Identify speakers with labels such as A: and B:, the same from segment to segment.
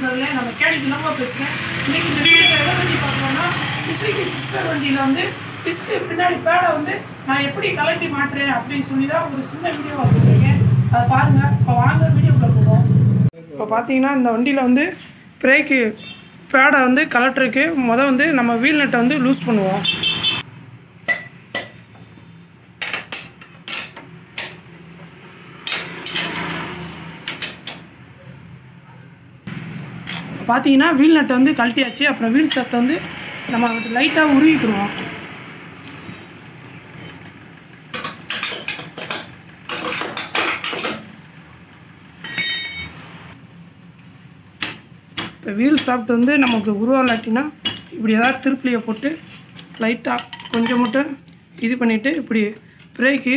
A: பண்ணுறதுல நம்ம கேடி தினமாக பேசுகிறேன் இன்னைக்கு இந்த வீடியோவில் எதை பற்றி பார்க்கணும்னா சிஸ்டிக்கு சிஸ்டர் வண்டியில் வந்து டிஸ்க்கு பின்னாடி பேடை வந்து நான் எப்படி கலட்டி மாட்டுறேன் அப்படின்னு சொல்லி தான் ஒரு சின்ன வீடியோ வச்சுருக்கேன் அதை பாருங்கள் இப்போ வாங்க வீடியோக்குள்ள போவோம். இப்போ பார்த்தீங்கன்னா இந்த வண்டியில் வந்து பிரேக்கு பேடை வந்து கலெக்டருக்கு மொதல் வந்து நம்ம வீல் நட்டை வந்து லூஸ் பண்ணுவோம். பார்த்தீங்கன்னா வீல் நட்டை வந்து கழட்டியாச்சு. அப்புறம் வீல் செட்டை வந்து நம்ம லைட்டாக உருவிக்கிடுவோம் இப்போ வீல் சாப்பிட்டு வந்து நமக்கு உருவாலாட்டினா இப்படி ஏதாவது திருப்பிலியை போட்டு லைட்டாக கொஞ்சம் மட்டும் இது பண்ணிவிட்டு இப்படி பிரேக்கு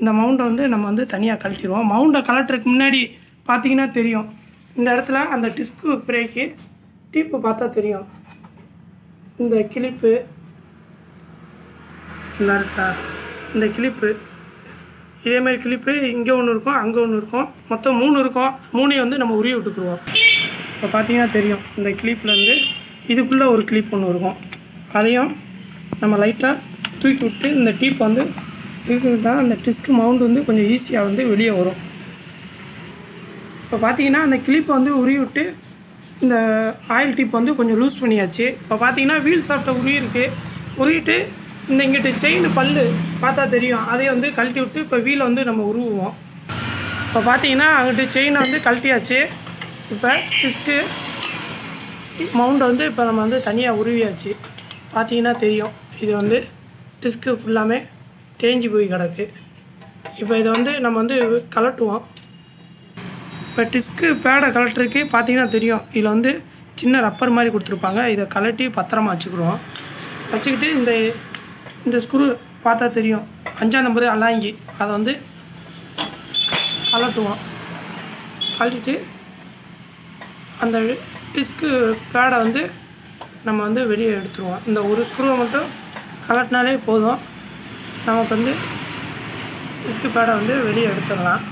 A: இந்த மவுண்டை வந்து நம்ம வந்து தனியாக கழட்டிடுவோம் மவுண்டை கலட்டுறதுக்கு முன்னாடி பார்த்தீங்கன்னா தெரியும். இந்த இடத்துல அந்த டிஸ்கு பிரேக்கு டீப்பு பார்த்தா தெரியும். இந்த கிளிப்பு நல்லா இருக்கா? இந்த கிளிப்பு இதேமாதிரி கிளிப்பு இங்கே ஒன்று இருக்கும் அங்கே ஒன்று இருக்கும். மொத்தம் மூணு இருக்கும். மூணையும் வந்து நம்ம உரிய விட்டுக்குருவோம் இப்போ பார்த்தீங்கன்னா தெரியும் இந்த கிளிப்லேருந்து இதுக்குள்ளே ஒரு கிளிப் ஒன்று இருக்கும். அதையும் நம்ம லைட்டாக தூக்கி விட்டு இந்த டீப் வந்து தூக்கி விட்டால் அந்த டிஸ்க் மவுண்ட் வந்து கொஞ்சம் ஈஸியாக வந்து வெளியே வரும். இப்போ பார்த்தீங்கன்னா அந்த கிளிப்பை வந்து உருவி விட்டு இந்த ஆயில் டிப் வந்து கொஞ்சம் லூஸ் பண்ணியாச்சு. இப்போ பார்த்தீங்கன்னா வீல் சாப்பிட்ட உருவி இருக்குது உருவிட்டு இந்த இங்கிட்டு செயின் பல்லு பார்த்தா தெரியும். அதை வந்து கழட்டி விட்டு இப்போ வீலை வந்து நம்ம உருவுவோம். இப்போ பார்த்தீங்கன்னா அங்கிட்டு செயினை வந்து கழட்டியாச்சு. இப்போ டிஸ்க்கு மவுண்டை வந்து இப்போ நம்ம வந்து தனியாக உருவியாச்சு. பார்த்தீங்கன்னா தெரியும். இது வந்து டிஸ்க்கு ஃபுல்லாமே தேஞ்சு போய் கிடக்கு. இப்போ இதை வந்து நம்ம வந்து கலட்டுவோம் இப்போ டிஸ்க்கு பேடை கலட்டுறதுக்கு பார்த்தீங்கன்னா தெரியும். இதில் வந்து சின்ன ரப்பர் மாதிரி கொடுத்துருப்பாங்க. இதை கலட்டி பத்திரமா வச்சுக்கிடுவோம். வச்சுக்கிட்டு இந்த இந்த ஸ்க்ரூ பார்த்தா தெரியும். அஞ்சாம் நம்பர் அலாங்கி. அதை வந்து கலட்டுவோம் கழட்டிட்டு அந்த டிஸ்க்கு பேடை வந்து நம்ம வந்து வெளியே எடுத்துருவோம். இந்த ஒரு ஸ்க்ரூவை மட்டும் கலட்டினாலே போதும். நமக்கு வந்து டிஸ்க்கு பேடை வந்து வெளியே எடுத்துடலாம்.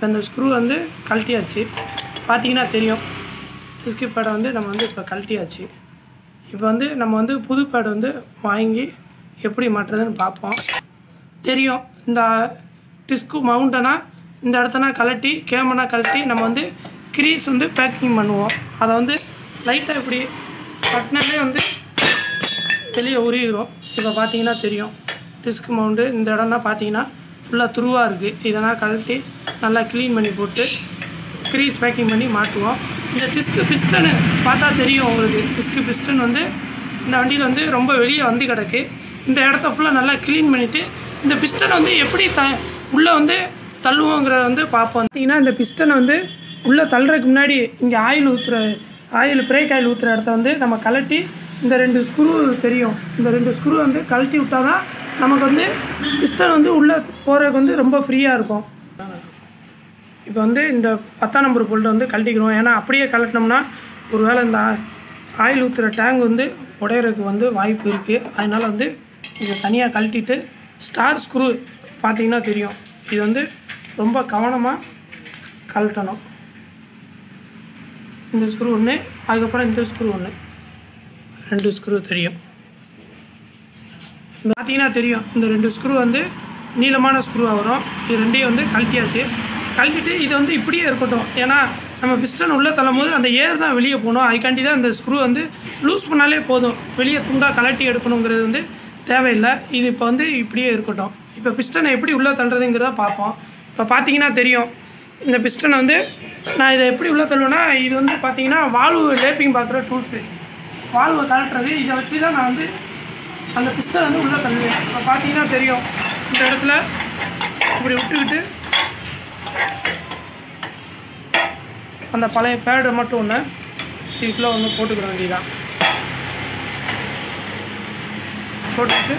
A: இப்போ இந்த ஸ்க்ரூ வந்து கழட்டியாச்சு. பார்த்தீங்கன்னா தெரியும். டிஸ்க்கு பேடை வந்து நம்ம வந்து இப்போ கழட்டியாச்சு. இப்போ வந்து நம்ம வந்து புது பேடை வந்து வாங்கி எப்படி மாட்டுறதுன்னு பார்ப்போம். தெரியும். இந்த டிஸ்கு மவுண்டனா இந்த இடத்தனா கழட்டி கேமனா கழட்டி நம்ம வந்து க்ரீஸ் வந்து பேக்கிங் பண்ணுவோம். அதை வந்து லைட்டாக இப்படி பட்டினாலே வந்து வெளியே உருகிடும் இப்போ பார்த்தீங்கன்னா தெரியும். டிஸ்க் மவுண்டு இந்த இடம்னா பார்த்தீங்கன்னா ஃபுல்லாக துருவாக இருக்குது இதெல்லாம் கழட்டி நல்லா க்ளீன் பண்ணி போட்டு க்ரீஸ் பேக்கிங் பண்ணி மாட்டுவோம் இந்த டிஸ்க்கு பிஸ்டனு பார்த்தா தெரியும் உங்களுக்கு. டிஸ்க்கு பிஸ்டன் வந்து இந்த வண்டியில் வந்து ரொம்ப வெளியே வந்து கிடக்கு. இந்த இடத்த ஃபுல்லாக நல்லா க்ளீன் பண்ணிவிட்டு இந்த பிஸ்டனை வந்து எப்படி த உள்ளே வந்து தள்ளுவோங்கிறத வந்து பார்ப்போம். பார்த்தீங்கன்னா இந்த பிஸ்டனை வந்து உள்ளே தள்ளுறதுக்கு முன்னாடி இங்கே ஆயில் ஊற்றுற ஆயில் பிரேக் ஆயில் ஊற்றுற இடத்த வந்து நம்ம கழட்டி இந்த ரெண்டு ஸ்க்ரூ தெரியும். இந்த ரெண்டு ஸ்க்ரூ வந்து கழட்டி விட்டால் தான் நமக்கு வந்து பிஸ்டன் வந்து உள்ளே போகிறதுக்கு வந்து ரொம்ப ஃப்ரீயாக இருக்கும். இப்போ வந்து இந்த பத்தாம் நம்பர் போல்ட்டை வந்து கழட்டிக்கிறோம். ஏன்னா அப்படியே கழட்டினோம்னா ஒரு வேளை இந்த ஆயில் ஊற்றுற டேங்க் வந்து உடையிறதுக்கு வந்து வாய்ப்பு இருக்குது அதனால் வந்து இதை தனியாக கழட்டிட்டு ஸ்டார் ஸ்க்ரூ பார்த்தீங்கன்னா தெரியும். இது வந்து ரொம்ப கவனமாக கழட்டணும். இந்த ஸ்க்ரூ ஒன்று அதுக்கப்புறம் இந்த ஸ்க்ரூ ஒன்று ரெண்டு ஸ்க்ரூ தெரியும். பார்த்தீங்கன்னா தெரியும் இந்த ரெண்டு ஸ்க்ரூ வந்து நீளமான ஸ்க்ரூவாக வரும். இது ரெண்டையும் வந்து கழட்டியாச்சு. கழட்டிட்டு இது வந்து இப்படியே இருக்கட்டும். ஏன்னா நம்ம பிஸ்டன் உள்ளே தள்ளும்போது அந்த ஏர் தான் வெளியே போகணும். அதுக்காண்டி தான் இந்த ஸ்க்ரூ வந்து லூஸ் பண்ணாலே போதும். வெளியே துண்டாக கழட்டி எடுக்கணுங்கிறது வந்து தேவையில்லை. இது இப்போ வந்து இப்படியே இருக்கட்டும். இப்போ பிஸ்டனை எப்படி உள்ளே தள்ளுறதுங்கிறத பார்ப்போம். இப்போ பார்த்தீங்கன்னா தெரியும். இந்த பிஸ்டனை வந்து நான் இதை எப்படி உள்ளே தள்ளுவேன்னா இது வந்து பார்த்தீங்கன்னா வால்வு லேப்பிங் பார்க்குற டூல்ஸு வால்வை கழட்டுறது. இதை வச்சு தான் நான் வந்து அந்த பிஸ்டன் வந்து உள்ளே தள்ளுவேன் இப்போ பார்த்தீங்கன்னா தெரியும். இந்த இடத்துல இப்படி விட்டுக்கிட்டு அந்த பழைய பேடை மட்டும் ஒன்று இதுக்குள்ளே ஒன்று போட்டுக்கிற வேண்டியதான் போட்டுக்கிட்டு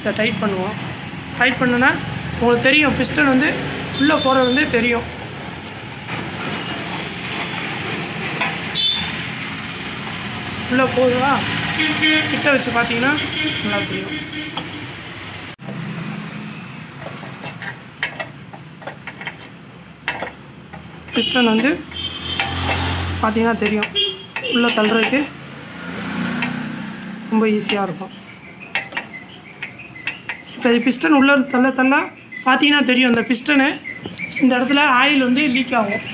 A: இதை டைட் பண்ணுவோம். டைட் பண்ணுனா உங்களுக்கு தெரியும் பிஸ்டன் வந்து உள்ளே போகிறது வந்து தெரியும். உள்ளே போகுதா? கிட்ட வச்சு பார்த்தீங்கன்னா நல்லா தெரியும். பிஸ்டன் வந்து பார்த்தீங்கன்னா தெரியும். உள்ளே தள்ளுறதுக்கு ரொம்ப ஈஸியாக இருக்கும். இப்போ இது பிஸ்டன் உள்ள தள்ள தள்ள பார்த்தீங்கன்னா தெரியும். அந்த பிஸ்டனு இந்த இடத்துல ஆயில் வந்து லீக் ஆகும்.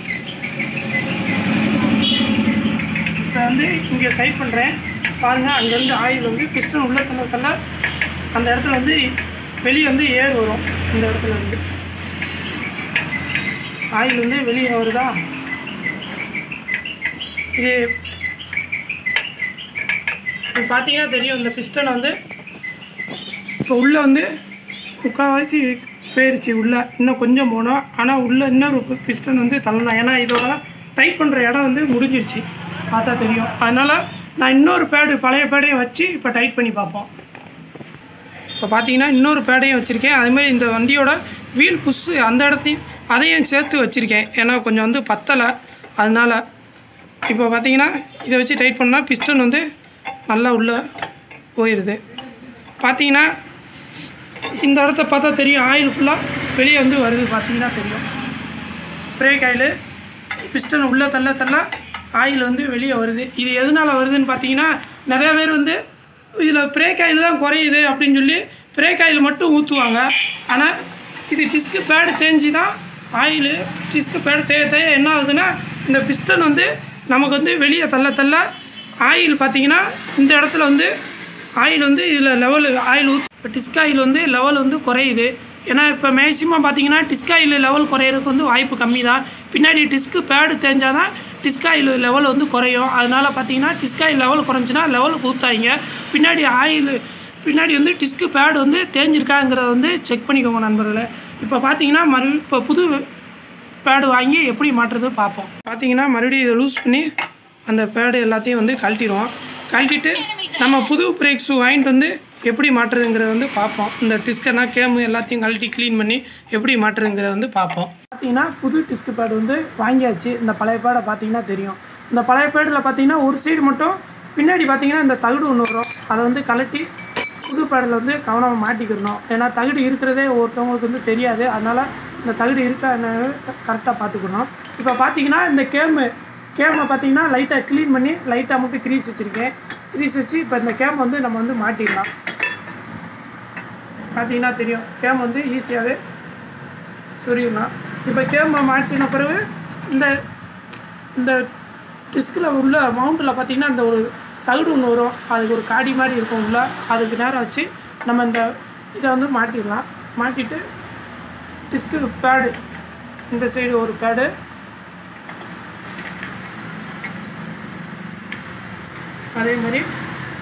A: இப்போ வந்து இங்கே டைப் பண்ணுறேன் பாருங்கள் அங்கேருந்து ஆயில் வந்து பிஸ்டன் உள்ள தள்ள தள்ள அந்த இடத்துல வந்து வெளியே வந்து ஏர் வரும். இந்த இடத்துல இருந்து. ஆயில் வந்து வெளியே வருதா? இது இப்போ பார்த்தீங்கன்னா தெரியும் இந்த பிஸ்டன் வந்து இப்போ உள்ளே வந்து முக்கால்வாசி போயிடுச்சு உள்ளே. இன்னும் கொஞ்சம் போனோம் ஆனால் உள்ளே இன்னொரு பிஸ்டன் வந்து தள்ளலாம். ஏன்னா இதோட டைட் பண்ணுற இடம் வந்து முடிஞ்சிருச்சு. பார்த்தா தெரியும். அதனால் நான் இன்னொரு பேடு பழைய பேடையும் வச்சு இப்போ டைட் பண்ணி பார்ப்போம். இப்போ பார்த்தீங்கன்னா இன்னொரு பேடையும் வச்சுருக்கேன். அதுமாரி இந்த வண்டியோட வீல் புஷ்ஷு அந்த இடத்தையும் அதையும் சேர்த்து வச்சுருக்கேன். ஏன்னா கொஞ்சம் வந்து பத்தலை. அதனால் இப்போ பார்த்தீங்கன்னா இதை வச்சு டைட் பண்ணால் பிஸ்டன் வந்து நல்லா உள்ளே போயிடுது பார்த்தீங்கன்னா இந்த இடத்த பார்த்தா தெரியும். ஆயில் ஃபுல்லாக வெளியே வந்து வருது. பார்த்தீங்கன்னா தெரியும். பிரேக் ஆயில் பிஸ்டன் உள்ளே தள்ள தள்ள ஆயில் வந்து வெளியே வருது. இது எதனால் வருதுன்னு பார்த்தீங்கன்னா நிறையா பேர் வந்து இதில் பிரேக் ஆயில் தான் குறையுது அப்படின்னு சொல்லி பிரேக் ஆயில் மட்டும் ஊற்றுவாங்க ஆனால் இது டிஸ்க்கு பேடு தேஞ்சு தான் ஆயில் டிஸ்க்கு பேடு தேய தேய என்ன ஆகுதுன்னா இந்த பிஸ்டன் வந்து நமக்கு வந்து வெளியே தள்ள தள்ள ஆயில் பார்த்தீங்கன்னா இந்த இடத்துல வந்து ஆயில் வந்து இதில் லெவல் ஆயில் ஊற்று இப்போ டிஸ்க் ஆயில் வந்து லெவல் வந்து குறையுது. ஏன்னா இப்போ மேக்ஸிமம் பார்த்தீங்கன்னா டிஸ்க் ஆயில் லெவல் குறையிறதுக்கு வந்து வாய்ப்பு கம்மி தான் பின்னாடி டிஸ்க்கு பேடு தேஞ்சால் தான் டிஸ்காயில் லெவல் வந்து குறையும். அதனால் பார்த்தீங்கன்னா டிஸ்காயில் லெவல் குறைஞ்சின்னா லெவல் ஊற்றாங்க பின்னாடி ஆயில் பின்னாடி வந்து டிஸ்க்கு பேடு வந்து தேஞ்சிருக்காங்கிறத வந்து செக் பண்ணிக்கோங்க நண்பர்களே. இப்போ பார்த்தீங்கன்னா மறு இப்போ புது பேடு வாங்கி எப்படி மாட்டுறது பார்ப்போம். பார்த்தீங்கன்னா மறுபடியும் இதை லூஸ் பண்ணி அந்த பேடு எல்லாத்தையும் வந்து கழட்டிடுவோம். கழட்டிட்டு நம்ம புது பிரேக் ஷூ வாங்கிட்டு வந்து எப்படி மாட்டுறதுங்கிறத வந்து பார்ப்போம். இந்த டிஸ்கனா கேமு எல்லாத்தையும் கழட்டி க்ளீன் பண்ணி எப்படி மாட்டுறதுங்கிறத வந்து பார்ப்போம். பார்த்தீங்கன்னா புது டிஸ்க் பேடு வந்து வாங்கியாச்சு. இந்த பழைய பேடை பார்த்தீங்கன்னா தெரியும். இந்த பழைய பேடில் பார்த்தீங்கன்னா ஒரு சைடு மட்டும் பின்னாடி பார்த்தீங்கன்னா இந்த தகுடு ஒன்று வரும். அதை வந்து கழட்டி புது பேடில் வந்து கவனமாக மாட்டிக்கிறணும் ஏன்னா தகுடு இருக்கிறதே ஒருத்தவங்களுக்கு வந்து தெரியாது. அதனால் இந்த தகுடு இருக்கா கரெக்டாக பார்த்துக்கணும். இப்போ பார்த்தீங்கன்னா இந்த கேமு கேமை பார்த்தீங்கன்னா லைட்டாக க்ளீன் பண்ணி லைட்டாக மட்டும் க்ரீஸ் வச்சுருக்கேன். க்ரீஸ் வச்சு இப்போ இந்த கேம் வந்து நம்ம வந்து மாட்டிடலாம். பார்த்தீங்கன்னா தெரியும். கேம் வந்து ஈஸியாகவே சொருகிடலாம். இப்போ கேமரா மாட்டின பிறகு இந்த இந்த டிஸ்கில் உள்ள மவுண்டில் பார்த்தீங்கன்னா இந்த ஒரு தகுடு ஒன்று வரும். அதுக்கு ஒரு காடி மாதிரி இருக்கும் உள்ள. அதுக்கு நேரம் வச்சு நம்ம இந்த இதை வந்து மாட்டிடலாம். மாட்டிட்டு டிஸ்க்கு பேடு இந்த சைடு ஒரு பேடு அதே மாதிரி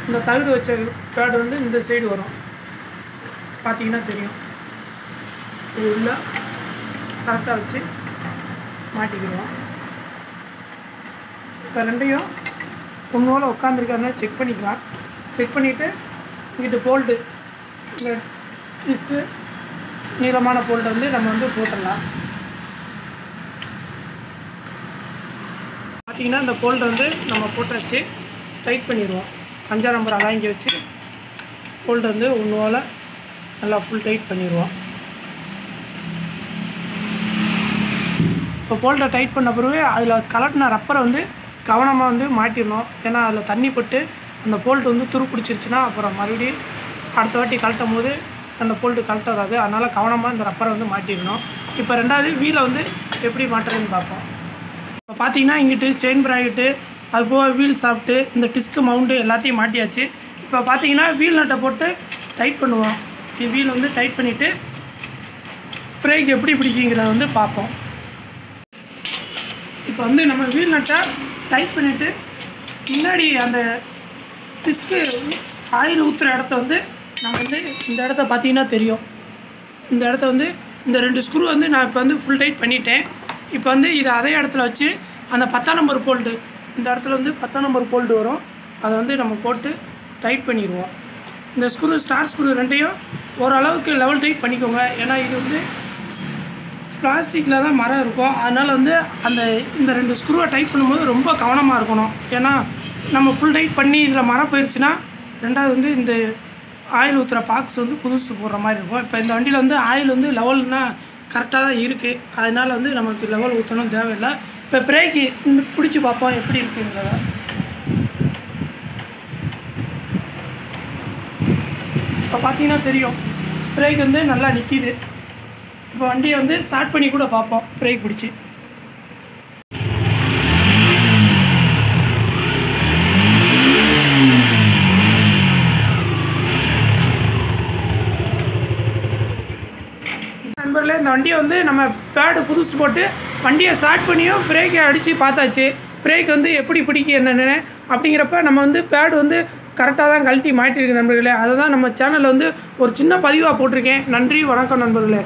A: இந்த தகுடு வச்ச பேடு வந்து இந்த சைடு வரும். பார்த்தீங்கன்னா தெரியும். இது உள்ள. கரெக்டாக வச்சு மாட்டிக்கிடுவோம். இப்போ ரெண்டையும் உன்னோட உட்காந்துருக்காருனா செக் பண்ணிக்கலாம். செக் பண்ணிவிட்டு இங்கிட்டு போல்ட்டு இந்த டிஸ்க்கு நீளமான போல்ட்டை வந்து நம்ம வந்து போட்டுடலாம். பார்த்தீங்கன்னா இந்த போல்ட்டை வந்து நம்ம போட்டாச்சு டைட் பண்ணிடுவோம். அஞ்சாம் நம்பர் அலாங்கி வச்சு போல்ட்டை வந்து ஒன்றுவால் நல்லா ஃபுல் டைட் பண்ணிடுவோம். இப்போ போல்ட்டை டைட் பண்ண பிறகு அதில் கலட்டின ரப்பரை வந்து கவனமாக வந்து மாட்டிடணும். ஏன்னா அதில் தண்ணி பட்டு அந்த போல்ட்டு வந்து துரு பிடிச்சிருச்சுன்னா அப்புறம் மறுபடியும் அடுத்த வாட்டி கழட்டும் போது அந்த போல்ட்டு கழட்ட அதனால் கவனமாக இந்த ரப்பரை வந்து மாட்டிடணும். இப்போ ரெண்டாவது வீலை வந்து எப்படி மாட்டுறதுன்னு பார்ப்போம். இப்போ பார்த்தீங்கன்னா இங்கிட்டு செயின் ப்ராக்கெட்டு அது போக வீல் சாப்பிட்டு இந்த டிஸ்க்கு மவுண்டு எல்லாத்தையும் மாட்டியாச்சு. இப்போ பார்த்தீங்கன்னா வீல் நட்டை போட்டு டைட் பண்ணுவோம். இது வீல் வந்து டைட் பண்ணிவிட்டு பிரேக் எப்படி பிடிக்குங்கிறத வந்து பார்ப்போம். இப்போ வந்து நம்ம வீல் நட்டை டைட் பண்ணிவிட்டு முன்னாடி அந்த டிஸ்க்கு ஆயில் ஊற்றுற இடத்த வந்து நம்ம வந்து இந்த இடத்த பார்த்தீங்கன்னா தெரியும். இந்த இடத்த வந்து இந்த ரெண்டு ஸ்க்ரூ வந்து நான் இப்போ வந்து ஃபுல் டைட் பண்ணிட்டேன். இப்போ வந்து இதை அதே இடத்துல வச்சு அந்த பத்தாம் நம்பர் போல்டு இந்த இடத்துல வந்து பத்தாம் நம்பர் போல்டு வரும். அதை வந்து நம்ம போட்டு டைட் பண்ணிடுவோம். இந்த ஸ்க்ரூ ஸ்டார் ஸ்க்ரூ ரெண்டையும் ஓரளவுக்கு லெவல் டைட் பண்ணிக்கோங்க. ஏன்னா இது வந்து பிளாஸ்டிக்கில் தான் மரம் இருக்கும். அதனால் வந்து அந்த இந்த ரெண்டு ஸ்க்ரூவை டைட் பண்ணும்போது ரொம்ப கவனமாக இருக்கணும். ஏன்னா நம்ம ஃபுல் டைட் பண்ணி இதில் மரம் போயிடுச்சுன்னா ரெண்டாவது வந்து இந்த ஆயில் ஊற்றுற பாக்ஸ் வந்து புதுசு போடுற மாதிரி இருக்கும். இப்போ இந்த வண்டியில் வந்து ஆயில் வந்து லெவல்னால் கரெக்டாக தான் இருக்குது அதனால் வந்து நமக்கு லெவல் ஊற்றணும் தேவையில்லை. இப்போ பிரேக்கு பிடிச்சி பார்ப்போம் எப்படி இருக்குங்கிறத. இப்போ பார்த்தீங்கன்னா தெரியும். பிரேக் வந்து நல்லா நிற்கிது இப்போ வண்டியை வந்து ஸ்டார்ட் பண்ணி கூட பார்ப்போம். பிரேக் பிடிச்சி. நண்பர்களே இந்த வண்டியை வந்து நம்ம பேடு புதுசு போட்டு வண்டியை ஸ்டார்ட் பண்ணியும் பிரேக்கை அடித்து பார்த்தாச்சு. பிரேக் வந்து எப்படி பிடிக்கும் என்னென்னு அப்படிங்கிறப்ப நம்ம வந்து பேடு வந்து கரெக்டாக தான் கழட்டி மாட்டிருக்கு நண்பர்களே. அதை தான் நம்ம சேனலில் வந்து ஒரு சின்ன பதிவாக போட்டிருக்கேன். நன்றி வணக்கம் நண்பர்களே.